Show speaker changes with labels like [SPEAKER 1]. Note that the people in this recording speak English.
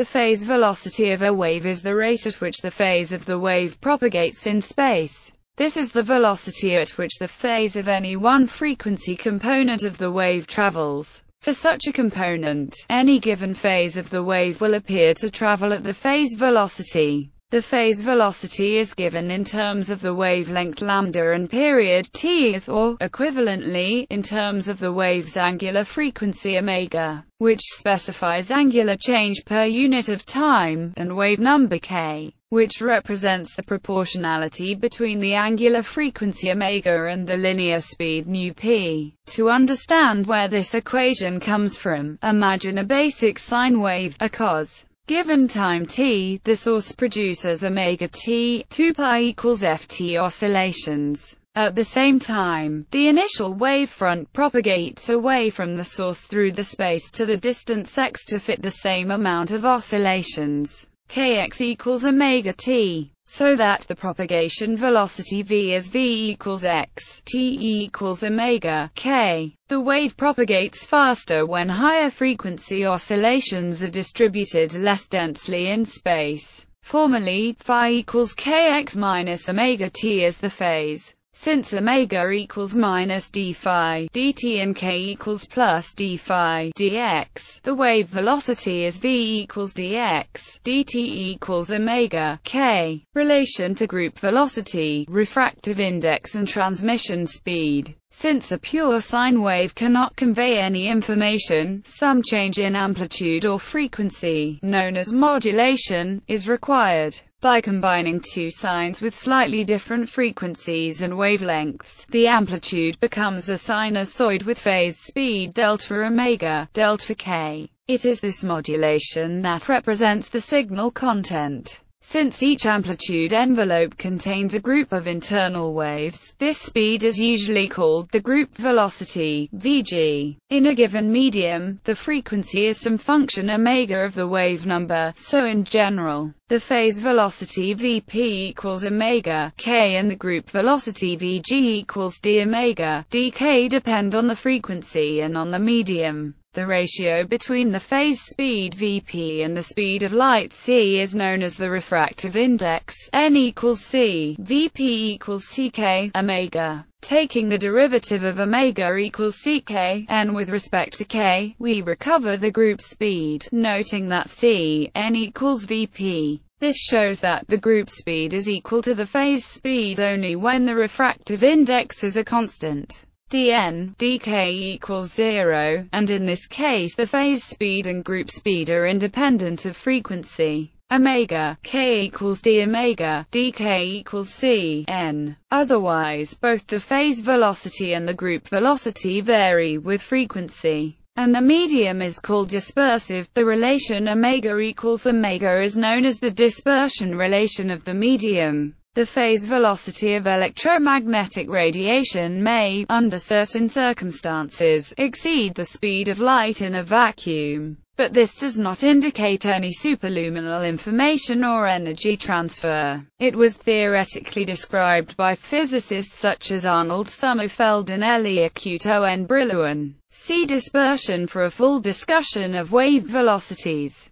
[SPEAKER 1] The phase velocity of a wave is the rate at which the phase of the wave propagates in space. This is the velocity at which the phase of any one frequency component of the wave travels. For such a component, any given phase of the wave will appear to travel at the phase velocity. The phase velocity is given in terms of the wavelength lambda and period t is, or, equivalently, in terms of the wave's angular frequency omega, which specifies angular change per unit of time, and wave number k, which represents the proportionality between the angular frequency omega and the linear speed nu p. To understand where this equation comes from, imagine a basic sine wave, a cos Given time t, the source produces omega t, 2 pi equals ft oscillations. At the same time, the initial wavefront propagates away from the source through the space to the distance x to fit the same amount of oscillations. Kx equals omega t so that the propagation velocity v is v equals x, t equals omega, k. The wave propagates faster when higher frequency oscillations are distributed less densely in space. Formally, phi equals kx minus omega t is the phase since omega equals minus d phi dt and k equals plus d phi dx, the wave velocity is v equals dx, dt equals omega k. Relation to group velocity, refractive index and transmission speed. Since a pure sine wave cannot convey any information, some change in amplitude or frequency, known as modulation, is required. By combining two sines with slightly different frequencies and wavelengths, the amplitude becomes a sinusoid with phase speed delta omega, delta k. It is this modulation that represents the signal content. Since each amplitude envelope contains a group of internal waves, this speed is usually called the group velocity, Vg. In a given medium, the frequency is some function omega of the wave number, so in general, the phase velocity Vp equals omega k and the group velocity Vg equals d omega dk depend on the frequency and on the medium. The ratio between the phase speed Vp and the speed of light c is known as the refractive index, n equals c, Vp equals ck, omega. Taking the derivative of omega equals ck, n with respect to k, we recover the group speed, noting that c, n equals Vp. This shows that the group speed is equal to the phase speed only when the refractive index is a constant dn, dk equals 0, and in this case the phase speed and group speed are independent of frequency. Omega, k equals d omega, dk equals c, n. Otherwise, both the phase velocity and the group velocity vary with frequency and the medium is called dispersive. The relation omega equals omega is known as the dispersion relation of the medium. The phase velocity of electromagnetic radiation may, under certain circumstances, exceed the speed of light in a vacuum, but this does not indicate any superluminal information or energy transfer. It was theoretically described by physicists such as Arnold Sommerfeld and Elie Coutu and Brillouin. See dispersion for a full discussion of wave velocities.